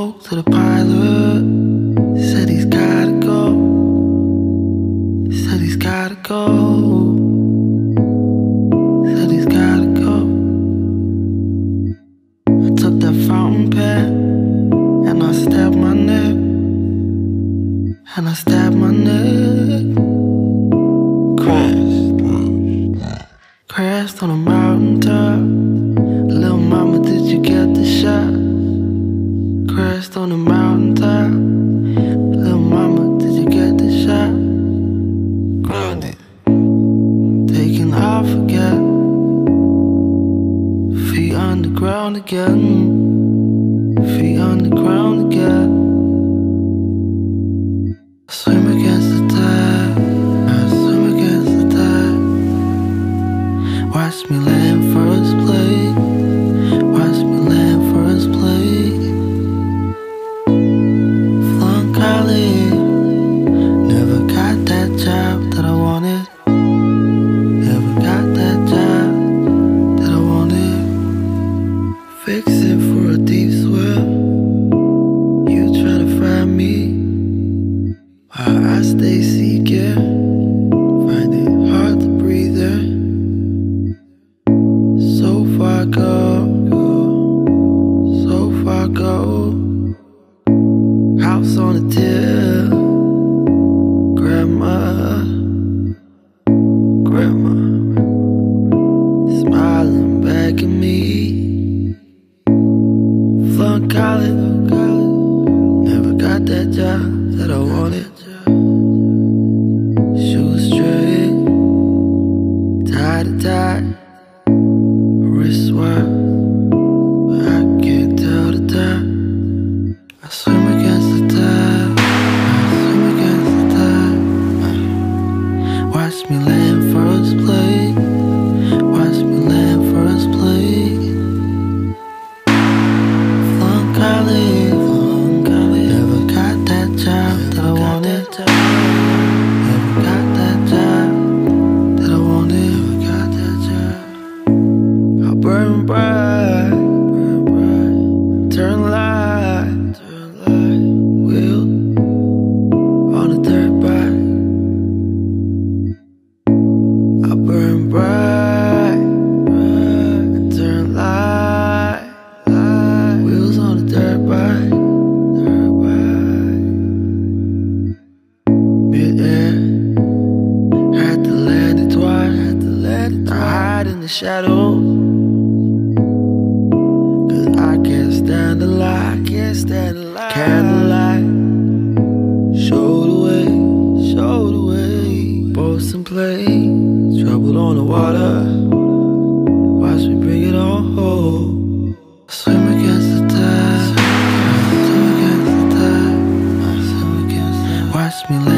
spoke to the pilot. Said he's gotta go. Said he's gotta go. Said he's gotta go. I took that fountain pen and I stabbed my neck. And I stabbed my neck. Crashed. Crashed on a mountain top. Crashed on the mountaintop. Little mama, did you get the shot? Grounded. Taking off again. Feet on the ground again. Feet on the ground again. College, never got that job that I wanted. To tie I can't tell the time. I swim burn bright. Turn light, turn light. Wheel on a dirt bike. I burn bright. Turn light. Wheels on a dirt bike, it twice, had to land it twice. I hide in the shadows. past that show Cadillac, way, show the way. Boats and planes, trouble on the water. Watch me bring it on home. Swim against the tide, swim against the tide, swim against the tide. Watch me.